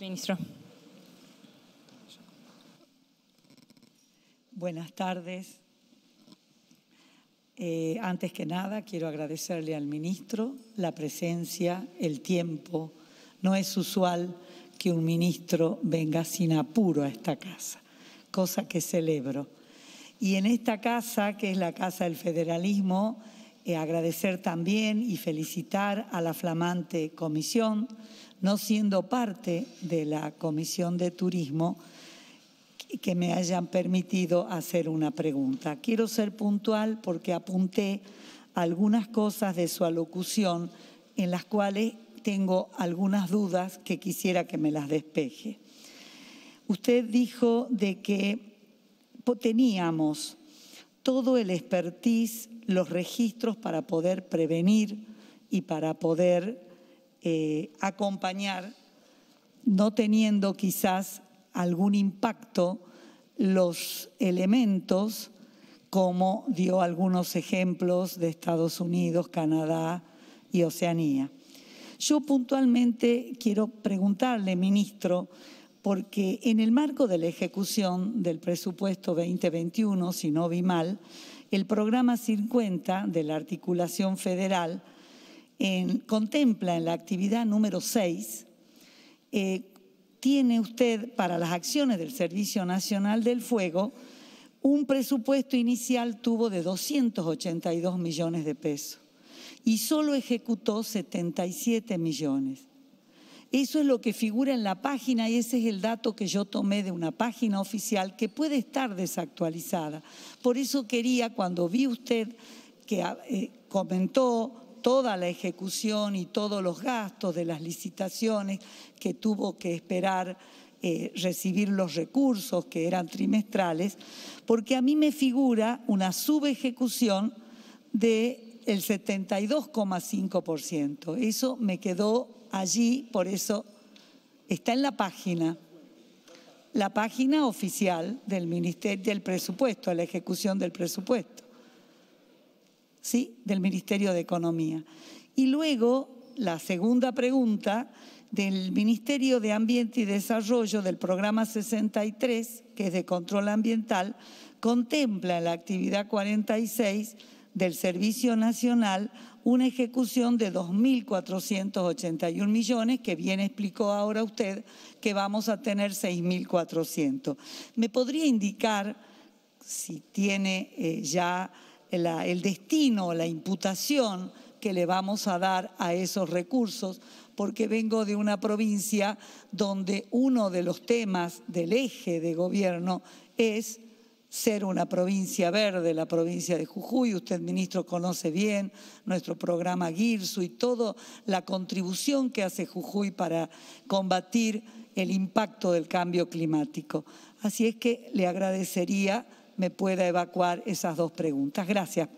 Ministro. Buenas tardes. Eh, antes que nada, quiero agradecerle al ministro la presencia, el tiempo. No es usual que un ministro venga sin apuro a esta casa, cosa que celebro. Y en esta casa, que es la Casa del Federalismo, eh, agradecer también y felicitar a la flamante comisión, no siendo parte de la Comisión de Turismo, que me hayan permitido hacer una pregunta. Quiero ser puntual porque apunté algunas cosas de su alocución en las cuales tengo algunas dudas que quisiera que me las despeje. Usted dijo de que teníamos todo el expertise, los registros para poder prevenir y para poder eh, acompañar, no teniendo quizás algún impacto los elementos, como dio algunos ejemplos de Estados Unidos, Canadá y Oceanía. Yo puntualmente quiero preguntarle, ministro, porque en el marco de la ejecución del presupuesto 2021, si no vi mal, el programa 50 de la articulación federal contempla en la actividad número 6 tiene usted para las acciones del Servicio Nacional del Fuego un presupuesto inicial tuvo de 282 millones de pesos y solo ejecutó 77 millones. Eso es lo que figura en la página y ese es el dato que yo tomé de una página oficial que puede estar desactualizada. Por eso quería, cuando vi usted que eh, comentó toda la ejecución y todos los gastos de las licitaciones que tuvo que esperar eh, recibir los recursos que eran trimestrales, porque a mí me figura una subejecución del 72,5%. Eso me quedó allí, por eso está en la página, la página oficial del Ministerio del Presupuesto, la ejecución del presupuesto. ¿sí? del Ministerio de Economía. Y luego, la segunda pregunta del Ministerio de Ambiente y Desarrollo del programa 63, que es de control ambiental, contempla en la actividad 46 del Servicio Nacional una ejecución de 2.481 millones, que bien explicó ahora usted que vamos a tener 6.400. ¿Me podría indicar si tiene eh, ya el destino, la imputación que le vamos a dar a esos recursos, porque vengo de una provincia donde uno de los temas del eje de gobierno es ser una provincia verde, la provincia de Jujuy. Usted, ministro, conoce bien nuestro programa GIRSU y toda la contribución que hace Jujuy para combatir el impacto del cambio climático. Así es que le agradecería me pueda evacuar esas dos preguntas. Gracias.